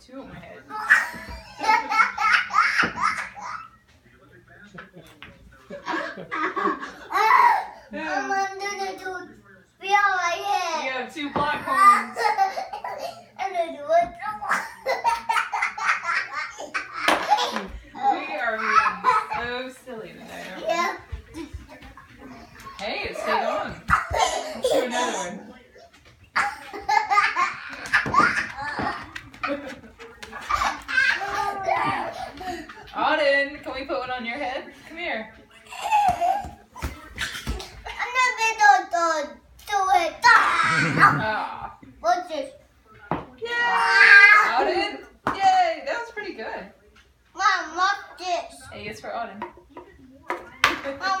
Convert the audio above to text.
two on my head. I'm under the two. We are right You here. have two black horns. and then do it. We are being so silly today. yeah. Hey, it stayed on. Let's do another one. Auden, can we put one on your head? Come here. Ah. What's this? Yay! Auden? Yay! That was pretty good. Mom, what's this? A is for Auden. Mom,